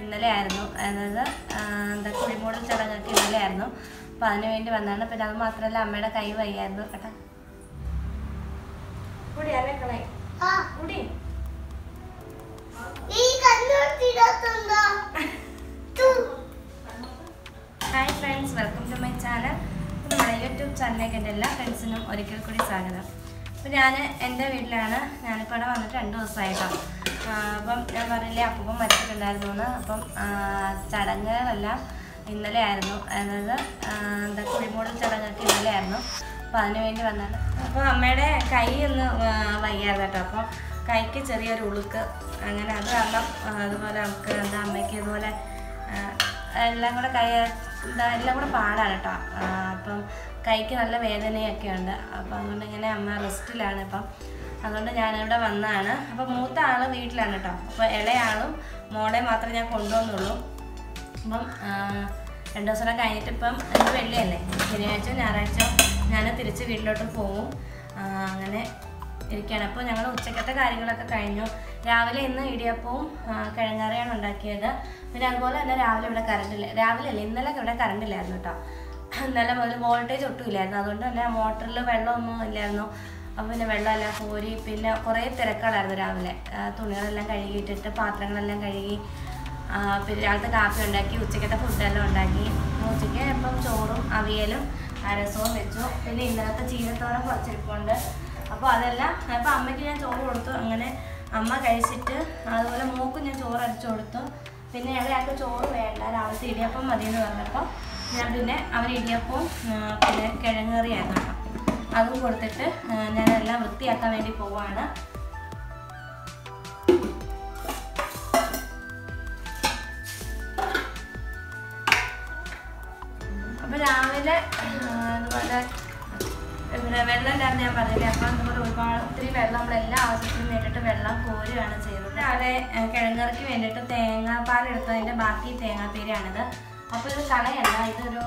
ഇന്നലെ ആയിരുന്നു അതായത് എന്താ കുഴിമൂടൽ ചടങ്ങൊക്കെ ഇന്നലെ ആയിരുന്നു അപ്പോൾ അതിന് വേണ്ടി വന്നതാണ്. പിന്നെ അത് മാത്രമല്ല അമ്മയുടെ കൈ വയ്യായിരുന്നു കേട്ടോ. Hi friends welcome to my channel നമ്മുടെ യൂട്യൂബ് ചാനലിലേക്ക് എന്റെ എല്ലാ ഫ്രണ്ട്സിനും ഒരിക്കൽ കൂടി സ്വാഗതം. അപ്പോൾ ഞാൻ എന്റെ വീട്ടിലാണ്. ഞാനിപ്പോൾ ഇവിടെ വന്നിട്ട് രണ്ട് ദിവസമായിട്ടോ. അപ്പം ഞാൻ പറഞ്ഞില്ലേ അപ്പം മരിച്ചിട്ടുണ്ടായിരുന്നു എന്ന്. അപ്പം ചടങ്ങുകളെല്ലാം ഇന്നലെ ആയിരുന്നു. അതായത് എന്താ കുഴിമൂടൽ ചടങ്ങൊക്കെ ഇന്നലെ ആയിരുന്നു. അപ്പോൾ അതിന് വേണ്ടി വന്നതാണ്. അപ്പോൾ അമ്മയുടെ കൈ ഒന്ന് വയ്യായിരുന്നു കേട്ടോ. അപ്പോൾ കൈക്ക് ചെറിയൊരു ഉളുക്ക് അങ്ങനെ അത് കാരണം അതുപോലെ നമുക്ക് എന്താ അമ്മയ്ക്ക് ഇതുപോലെ എല്ലാം കൂടെ കൈ എന്താ എല്ലാം കൂടെ പാടാണ് കേട്ടോ. അപ്പം കൈക്ക് നല്ല വേദനയൊക്കെ ഉണ്ട്. അപ്പം അതുകൊണ്ട് ഇങ്ങനെ അമ്മ റെസ്റ്റിലാണ് ഇപ്പം. അതുകൊണ്ട് ഞാനിവിടെ വന്നതാണ്. അപ്പം മൂത്ത ആൾ വീട്ടിലാണ് കേട്ടോ. അപ്പോൾ ഇളയാളും മോളെ മാത്രമേ ഞാൻ കൊണ്ടുവന്നുള്ളൂ. അപ്പം രണ്ടു ദിവസം കഴിഞ്ഞിട്ട് ഇപ്പം ഇന്ന് വെള്ളിയല്ലേ? ശനിയാഴ്ച ഞായറാഴ്ച ഞാൻ തിരിച്ച് വീട്ടിലോട്ട് പോകും അങ്ങനെ ഇരിക്കുകയാണ്. അപ്പോൾ ഞങ്ങൾ ഉച്ചക്കത്തെ കാര്യങ്ങളൊക്കെ കഴിഞ്ഞു. രാവിലെ ഇന്ന് ഇടിയപ്പവും കിഴങ്ങറിയാണ് ഉണ്ടാക്കിയത്. പിന്നെ അതുപോലെ തന്നെ രാവിലെ ഇവിടെ കറണ്ടില്ല രാവിലെ അല്ല ഇന്നലെ ഇവിടെ കറണ്ടില്ലായിരുന്നു കേട്ടോ. ഇന്നലെ മുതൽ വോൾട്ടേജ് ഒട്ടും ഇല്ലായിരുന്നു. അതുകൊണ്ട് തന്നെ മോട്ടറിൽ വെള്ളമൊന്നും ഇല്ലായിരുന്നു. അപ്പോൾ പിന്നെ വെള്ളമെല്ലാം കോരി പിന്നെ കുറേ തിരക്കുകളായിരുന്നു രാവിലെ. തുണികളെല്ലാം കഴുകിയിട്ടിട്ട് പാത്രങ്ങളെല്ലാം കഴുകി പിന്നെ രാവിലത്തെ കാപ്പി ഉണ്ടാക്കി ഉച്ചക്കത്തെ ഫുഡെല്ലാം ഉണ്ടാക്കി. ഉച്ചയ്ക്ക് ഇപ്പം ചോറും അവിയലും അരസവും വെച്ചു. പിന്നെ ഇന്നലത്തെ ചീരത്തോരം കുറച്ചിരിപ്പുണ്ട്. അപ്പോൾ അതെല്ലാം അപ്പോൾ അമ്മയ്ക്ക് ഞാൻ ചോറ് കൊടുത്തു. അങ്ങനെ അമ്മ കഴിച്ചിട്ട് അതുപോലെ മോക്കും ഞാൻ ചോറ് അടിച്ചു കൊടുത്തു. പിന്നെ ഇളയാൾക്ക് ചോറ് വേണ്ട രാവിലത്തെ ഇടിയപ്പം മതി എന്ന് പറഞ്ഞപ്പോൾ ഞാൻ പിന്നെ അവർ ഇടിയപ്പവും പിന്നെ കിഴങ്ങറിയായിരുന്നു അതും കൊടുത്തിട്ട് ഞാനെല്ലാം വൃത്തിയാക്കാൻ വേണ്ടി പോവാണ്. ഇവിടെ വെള്ളം ഇല്ലാന്ന് ഞാൻ പറഞ്ഞില്ലേ അപ്പം നമ്മൾ ഒരുപാട് ഒത്തിരി വെള്ളം നമ്മൾ എല്ലാ ആവശ്യത്തിനും വേണ്ടിയിട്ട് വെള്ളം കോരുകയാണ് ചെയ്തത് അവിടെ കിഴങ്ങറയ്ക്ക് വേണ്ടിയിട്ട് തേങ്ങാപ്പാൽ എടുത്തതിന്റെ ബാക്കി തേങ്ങാപ്പീരയാണിത്. അപ്പോൾ ഇത് കളയല്ല ഇതൊരു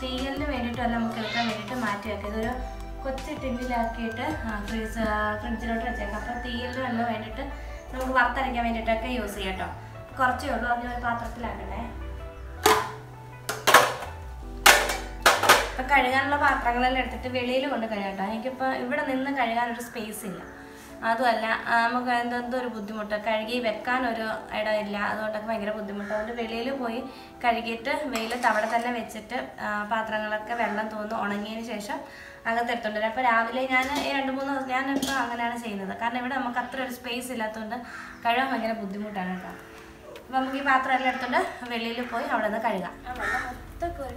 തീയലിന് വേണ്ടിയിട്ടല്ല നമുക്ക് എടുക്കാൻ വേണ്ടിയിട്ട് മാറ്റി വെക്കാം ഇതൊരു കൊച്ചു ടിന്നിലാക്കിയിട്ട് ഫ്രീസ് ഫ്രിഡ്ജിലോട്ട് വെച്ചേക്കാം അപ്പോൾ തീയലിന് വെള്ളം വേണ്ടിയിട്ട് നമുക്ക് വറുത്തരയ്ക്കാൻ വേണ്ടിയിട്ടൊക്കെ യൂസ് ചെയ്യാം കേട്ടോ കുറച്ചേ ഉള്ളൂ അതിന് ഒരു പാത്രത്തിലാക്കണേ ഇപ്പൊ കഴുകാനുള്ള പാത്രങ്ങളെല്ലാം എടുത്തിട്ട് വെളിയിൽ കൊണ്ട് കഴുകട്ടോ. എനിക്കിപ്പോൾ ഇവിടെ നിന്ന് കഴുകാനൊരു സ്പേസ് ഇല്ല. അതുമല്ല നമുക്ക് എന്തെന്തോ ഒരു ബുദ്ധിമുട്ട്. കഴുകി വെക്കാനൊരു ഇടമില്ല അതുകൊണ്ടൊക്കെ ഭയങ്കര ബുദ്ധിമുട്ട്. അതുകൊണ്ട് വെളിയിൽ പോയി കഴുകിയിട്ട് വെയിലത്ത് അവിടെ തന്നെ വെച്ചിട്ട് പാത്രങ്ങളൊക്കെ വെള്ളം തോന്നു ഉണങ്ങിയതിന് ശേഷം അകത്തെടുത്തോണ്ട് വരും. അപ്പോൾ രാവിലെ ഞാൻ ഈ രണ്ട് മൂന്ന് ദിവസം ഞാനിപ്പോൾ അങ്ങനെയാണ് ചെയ്യുന്നത്. കാരണം ഇവിടെ നമുക്ക് അത്ര ഒരു സ്പേസ് ഇല്ലാത്തതുകൊണ്ട് കഴുകാൻ ഭയങ്കര ബുദ്ധിമുട്ടാണ് കേട്ടോ. അപ്പോൾ നമുക്ക് ഈ പാത്രം എല്ലാം എടുത്തോണ്ട് വെളിയിൽ പോയി അവിടെ നിന്ന് കഴുകാം മൊത്തം കോരി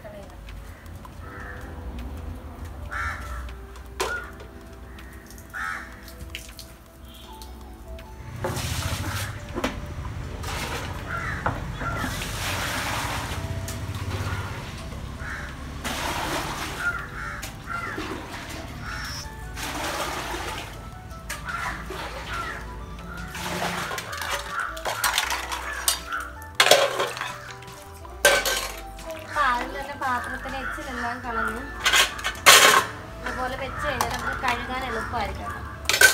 വെച്ച് കഴിഞ്ഞാൽ നമുക്ക് കഴുകാൻ എളുപ്പമായിരിക്കും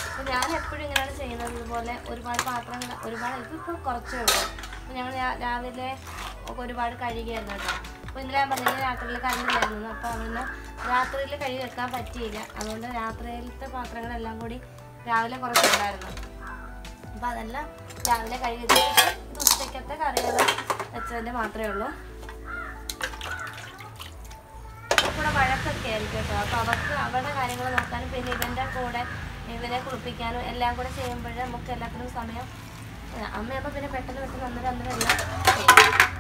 അപ്പോൾ ഞാൻ എപ്പോഴും ഇങ്ങനെയാണ് ചെയ്യുന്നത്. ഇതുപോലെ ഒരുപാട് പാത്രങ്ങൾ ഒരുപാട് ഇതിപ്പോൾ കുറച്ചേ ഉള്ളൂ. അപ്പോൾ ഞങ്ങൾ രാവിലെ ഒരുപാട് കഴുകിയായിരുന്നു കേട്ടോ. അപ്പോൾ ഇന്നലെ ഞാൻ പറഞ്ഞില്ല രാത്രിയിൽ കണ്ടില്ലായിരുന്നു അപ്പോൾ അവിടുന്ന് രാത്രിയിൽ കഴുകി വെക്കാൻ പറ്റിയില്ല. അതുകൊണ്ട് രാത്രിയിലത്തെ പാത്രങ്ങളെല്ലാം കൂടി രാവിലെ കുറച്ചുണ്ടായിരുന്നു. അപ്പോൾ അതെല്ലാം രാവിലെ കഴുകി വെച്ചിട്ട് ഇത് ഉച്ചയ്ക്കത്തെ കറികൾ വെച്ചതിന്റെ മാത്രമേ ഉള്ളൂ കൂടെ വഴക്കൊക്കെ ആയിരിക്കും കേട്ടോ. അപ്പോൾ അവർക്ക് അവരുടെ കാര്യങ്ങൾ നോക്കാനും പിന്നെ ഇവന്റെ കൂടെ ഇവനെ കുളിപ്പിക്കാനും എല്ലാം കൂടെ ചെയ്യുമ്പോഴേ നമുക്ക് എല്ലാത്തിനും സമയം അമ്മയപ്പോൾ പിന്നെ പെട്ടെന്ന് പെട്ടെന്ന് അന്നേരം അന്നേരം എല്ലാം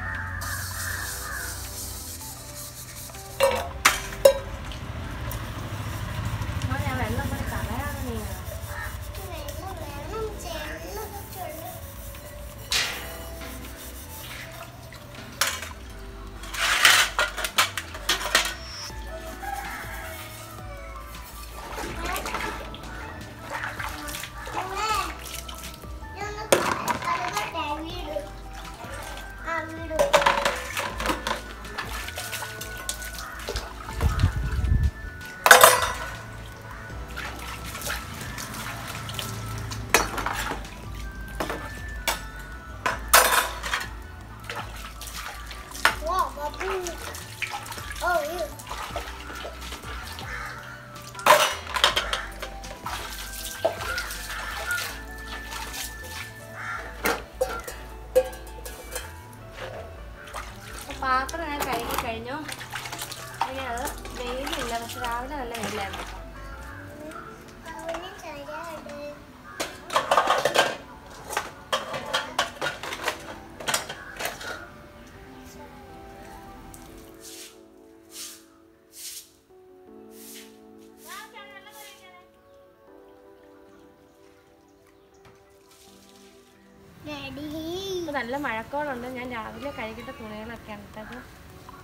നല്ല മഴക്കോളുണ്ട്. ഞാൻ രാവിലെ കഴുകിട്ട തുണികളൊക്കെയാണ് ഇട്ടത്.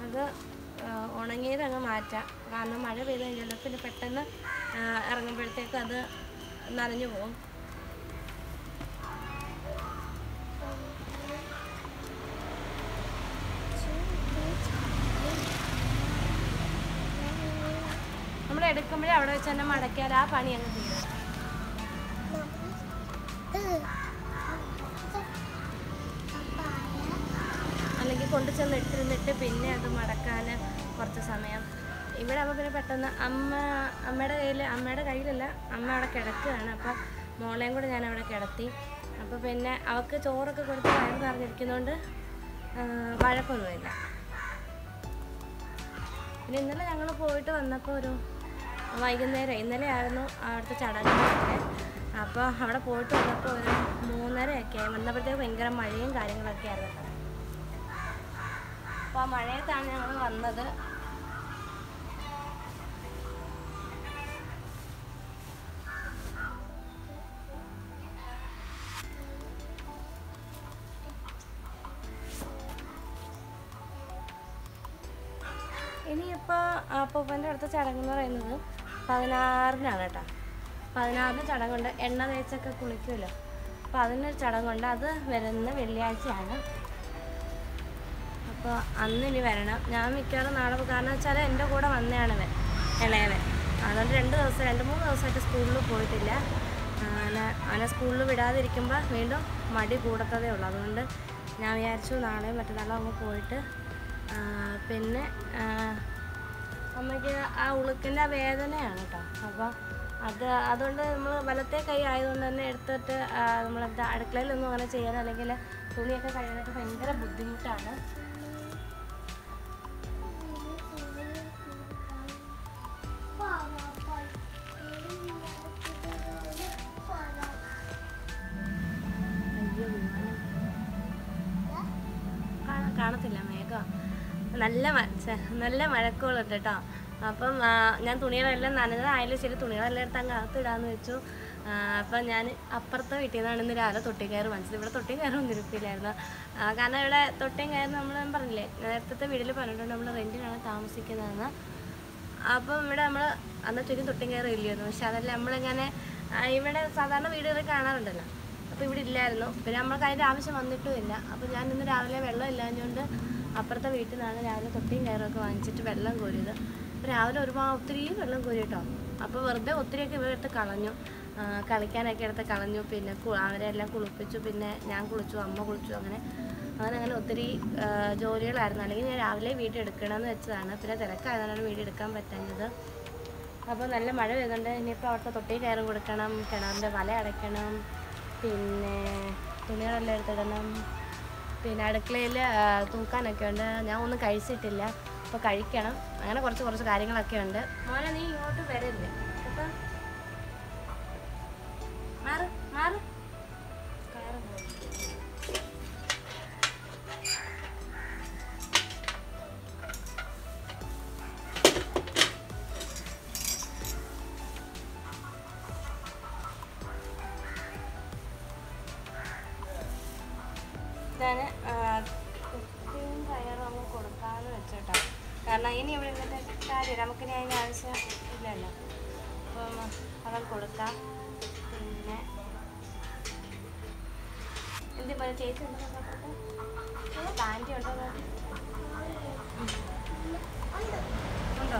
അത് ഉണങ്ങിയത് അങ്ങ് മാറ്റാം. കാരണം മഴ പെയ്ത് കഴിഞ്ഞാൽ പിന്നെ പെട്ടെന്ന് ഇറങ്ങുമ്പോഴത്തേക്ക് അത് നനഞ്ഞു പോകും. നമ്മൾ എടുക്കുമ്പോഴേ അവിടെ വെച്ച് തന്നെ മടക്കിയാൽ ആ പണി അങ്ങ് തീരും. അല്ലെങ്കിൽ കൊണ്ടു ചെന്ന് ഇട്ടിരുന്നിട്ട് പിന്നെ അത് മടക്കാൻ കുറച്ച് സമയം. ഇവിടെ അപ്പോൾ പിന്നെ പെട്ടെന്ന് അമ്മ അമ്മയുടെ കയ്യിൽ അമ്മയുടെ കയ്യിലല്ല അമ്മ അവിടെ കിടക്കുകയാണ്. അപ്പോൾ മോളെയും കൂടെ ഞാൻ അവിടെ കിടത്തി. അപ്പോൾ പിന്നെ അവൾക്ക് ചോറൊക്കെ കൊടുത്ത് വയറ് നിറഞ്ഞിരിക്കുന്നതുകൊണ്ട് വഴക്കൊന്നുമില്ല. പിന്നെ ഇന്നലെ ഞങ്ങൾ പോയിട്ട് വന്നപ്പോൾ ഒരു വൈകുന്നേരം ഇന്നലെ ആയിരുന്നു അവിടുത്തെ ചടങ്ങുകളൊക്കെ. അപ്പോൾ അവിടെ പോയിട്ട് വന്നപ്പോൾ ഒരു മൂന്നരയൊക്കെ വന്നപ്പോഴത്തേക്ക് ഭയങ്കര മഴയും കാര്യങ്ങളൊക്കെ ആയിരുന്നു. അപ്പോൾ ആ മഴയത്താണ് ഞങ്ങൾ വന്നത്. ഇനിയിപ്പോൾ അപ്പൂപ്പന്റെ അടുത്ത ചടങ്ങെന്ന് പറയുന്നത് പതിനാറിനാണ് കേട്ടോ. പതിനാറിന് ചടങ്ങുണ്ട്. എണ്ണ തേച്ചൊക്കെ കുളിക്കുമല്ലോ. അപ്പോൾ അതിനൊരു ചടങ്ങുണ്ട്. അത് വരുന്ന വെള്ളിയാഴ്ചയാണ്. അപ്പോൾ അന്ന് ഇനി വരണം. ഞാൻ മിക്കവാറും നാളെ കാരണം വെച്ചാൽ എന്റെ കൂടെ വന്നതാണ് ഇളയവൻ. അതുകൊണ്ട് രണ്ട് ദിവസം രണ്ട് മൂന്ന് ദിവസമായിട്ട് സ്കൂളിൽ പോയിട്ടില്ല. അങ്ങനെ സ്കൂളിൽ വിടാതിരിക്കുമ്പോൾ വീണ്ടും മടി കൂടത്തതേ ഉള്ളൂ. അതുകൊണ്ട് ഞാൻ വിചാരിച്ചു നാളെ മറ്റന്നാളും അങ്ങ് പോയിട്ട് പിന്നെ അമ്മയ്ക്ക് ആ ഉളുക്കിന്റെ വേദനയാണ് കേട്ടോ. അപ്പോൾ അത് അതുകൊണ്ട് നമ്മൾ വലത്തെ കൈ ആയതുകൊണ്ട് തന്നെ എടുത്തിട്ട് നമ്മളെന്താ അടുക്കളയിലൊന്നും അങ്ങനെ ചെയ്യാൻ അല്ലെങ്കിൽ തുണിയൊക്കെ കഴിയാനൊക്കെ ഭയങ്കര ബുദ്ധിമുട്ടാണ്. നല്ല മഴക്കോളുണ്ട് കേട്ടോ. അപ്പം ഞാൻ തുണികളെല്ലാം നനഞ്ഞതായാലും ശരി തുണികളെല്ലാം എടുത്ത് അങ്ങ് അകത്തിടാന്ന് വെച്ചു. അപ്പം ഞാൻ അപ്പുറത്തെ വീട്ടിൽ നിന്നാണ് ഇന്ന് രാവിലെ തൊട്ടി കയറി മനസ്സിൽ ഇവിടെ തൊട്ടി കയറൊന്നും ഇരിപ്പില്ലായിരുന്നു കാരണം ഇവിടെ തൊട്ടിയും കയറി നമ്മൾ പറഞ്ഞില്ലേ നേരത്തെ വീട്ടിൽ പറഞ്ഞിട്ടുണ്ട് നമ്മൾ റെന്റിനാണ് താമസിക്കുന്നതെന്ന്. അപ്പം ഇവിടെ നമ്മൾ അന്ന് ചുറ്റും തൊട്ടിയും കയറി ഇല്ലായിരുന്നു പക്ഷെ അതല്ല നമ്മളിങ്ങനെ ഇവിടെ സാധാരണ വീടുകളിൽ കാണാറുണ്ടല്ലോ. അപ്പോൾ ഇവിടെ ഇല്ലായിരുന്നു. പിന്നെ നമ്മൾക്ക് അതിന്റെ ആവശ്യം വന്നിട്ടും ഇല്ല അപ്പോൾ ഞാൻ ഇന്ന് രാവിലെ വെള്ളം ഇല്ലാഞ്ഞുകൊണ്ട് അപ്പുറത്തെ വീട്ടിൽ നിന്നാണ് രാവിലെ തൊട്ടിയും കയറൊക്കെ വാങ്ങിച്ചിട്ട് വെള്ളം കോരിയത്. രാവിലെ ഒരുപാട് ഒത്തിരി വെള്ളം കോരി കേട്ടോ അപ്പോൾ വെറുതെ ഒത്തിരിയൊക്കെ ഇവിടെ എടുത്ത് കളഞ്ഞു. കളിക്കാനൊക്കെ എടുത്ത് കളഞ്ഞു. പിന്നെ അവരെല്ലാം കുളിപ്പിച്ചു. പിന്നെ ഞാൻ കുളിച്ചു അമ്മ കുളിച്ചു അങ്ങനെ. അങ്ങനെ അങ്ങനെ ഒത്തിരി ജോലികളായിരുന്നു. അല്ലെങ്കിൽ ഞാൻ രാവിലെ വീട്ടിൽ എടുക്കണമെന്ന് വെച്ചതാണ്. പിന്നെ തിരക്കായതുകൊണ്ടാണ് വീട് എടുക്കാൻ പറ്റാഞ്ഞത്. അപ്പോൾ നല്ല മഴ പെയ്തുകൊണ്ട് ഇനിയിപ്പോൾ അവിടുത്തെ തൊട്ടി കയറും കൊടുക്കണം. കിണറിന്റെ വല അടയ്ക്കണം. പിന്നെ തുണികളെല്ലാം എടുത്തിടണം. പിന്നെ അടുക്കളയിൽ തൂക്കാനൊക്കെ ഉണ്ട്. ഞാൻ ഒന്നും കഴിച്ചിട്ടില്ല. അപ്പോൾ കഴിക്കണം. അങ്ങനെ കുറച്ച് കുറച്ച് കാര്യങ്ങളൊക്കെ ഉണ്ട്. മോനെ നീ ഇങ്ങോട്ട് വരരുത് കേട്ടോ കുപ്പിയും കയറും അങ്ങ് കൊടുക്കാമെന്ന് വെച്ചോട്ടോ. കാരണം ഇനി ഇവിടെ ഇന്നത്തെ കാര്യം നമുക്കിനി അതിന് ആവശ്യം ഇല്ലല്ലോ. അപ്പം അതങ്ങ് കൊടുക്കാം. പിന്നെ എന്തി പോലെ ചേച്ചി ഉണ്ടോ പാന്റി ഉണ്ടോ. ഉണ്ടോ?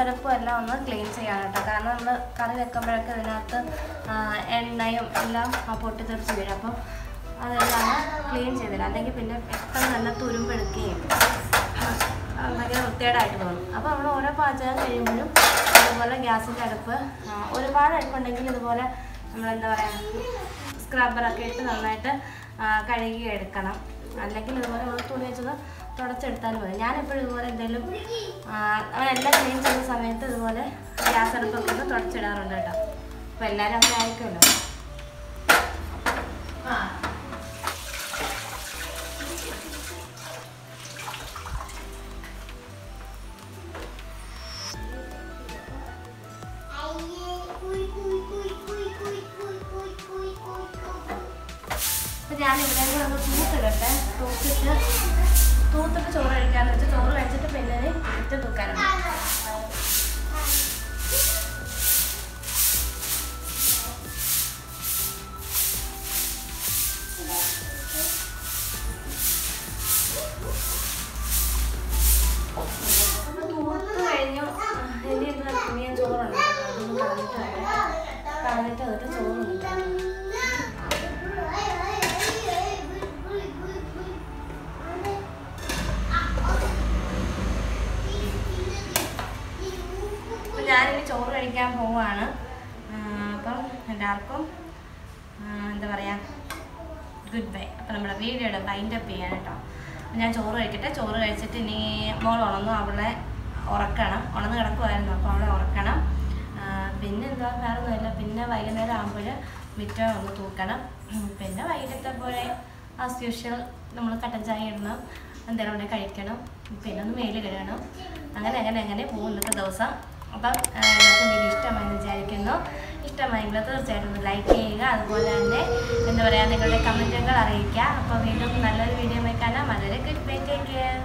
ഇപ്പം എല്ലാം ഒന്ന് ക്ലീൻ ചെയ്യണം കേട്ടോ. കാരണം നമ്മൾ കറി വെക്കുമ്പോഴൊക്കെ ഇതിനകത്ത് എണ്ണയും എല്ലാം പൊട്ടിത്തെറിച്ച് വീഴും അപ്പം അതെല്ലാം ക്ലീൻ ചെയ്തില്ല അല്ലെങ്കിൽ പിന്നെ പെട്ടെന്ന് തന്നെ തുരുമ്പെടുക്കുകയും ഭയങ്കര വൃത്തികേടായിട്ട് തോന്നും. അപ്പോൾ നമ്മൾ ഓരോ പാചകം കഴിയുമ്പോഴും അതുപോലെ ഗ്യാസിന്റെ അടുപ്പ് ഒരുപാട് അടുപ്പുണ്ടെങ്കിൽ ഇതുപോലെ നമ്മളെന്താ പറയുക സ്ക്രബ്ബറൊക്കെ ഇട്ട് നന്നായിട്ട് കഴുകി എടുക്കണം. അല്ലെങ്കിൽ ഇതുപോലെ നമ്മൾ തുണി വെച്ചത് തുടച്ചെടുത്താലും മതി. ഞാനെപ്പോഴും ഇതുപോലെ എന്തെങ്കിലും അവനെല്ലാം ക്ലീൻ ചെയ്യുന്ന സമയത്ത് ഇതുപോലെ ഗ്യാസ് അടുപ്പൊക്കെ ഒന്ന് തുടച്ചിടാറുണ്ട് കേട്ടോ. അപ്പോൾ എല്ലാവരും അങ്ങനെ ആയിരിക്കുമല്ലോ. ഞാനിവിടെ കൂടെ ഒന്ന് തൂത്തിടട്ടെ. തൂത്തിട്ട് തൂത്തിട്ട് ചോറ് കഴിക്കാന്ന് വെച്ചാൽ ചോറ് കഴിച്ചിട്ട് പിന്നെ ഇട്ട് തൂക്കാനുണ്ട് ചോറ് കഴിക്കാൻ പോവാണ്. അപ്പം എല്ലാവർക്കും എന്താ പറയുക ഗുഡ് ബൈ അപ്പം നമ്മുടെ വീഡിയോ ബൈൻഡ് അപ്പ് ചെയ്യാൻ കേട്ടോ. ഞാൻ ചോറ് കഴിക്കട്ടെ. ചോറ് കഴിച്ചിട്ട് ഇനി മോൾ ഉണന്നു അവളെ ഉറക്കണം. ഉണന്ന് കിടക്കുമായിരുന്നു അപ്പോൾ അവളെ ഉറക്കണം. പിന്നെ എന്താ വേറെ ഒന്നുമില്ല പിന്നെ വൈകുന്നേരം ആകുമ്പോൾ മിറ്റം ഒന്ന് തൂക്കണം. പിന്നെ വൈകിട്ടത്തെ പോലെ ആസ് യൂഷ്വൽ നമ്മൾ കട്ടൻ ചായ ഇടണം. എന്തെങ്കിലും ഉണ്ടെങ്കിൽ കഴിക്കണം. പിന്നെ ഒന്ന് മേൽ കഴുകണം. അങ്ങനെ അങ്ങനെ അങ്ങനെ പോകും ഇന്നത്തെ ദിവസം. അപ്പം എല്ലാവർക്കും വീഡിയോ ഇഷ്ടമായെന്ന് വിചാരിക്കുന്നു. ഇഷ്ടമായെങ്കിൽ തീർച്ചയായിട്ടും ഒന്ന് ലൈക്ക് ചെയ്യുക. അതുപോലെ തന്നെ എന്താ പറയുക നിങ്ങളുടെ കമന്റുകൾ അറിയിക്കുക. അപ്പോൾ വീണ്ടും നല്ലൊരു വീഡിയോ വയ്ക്കാനാണ് വളരെ ഗുഡ് ബൈ ടേക്ക് കെയർ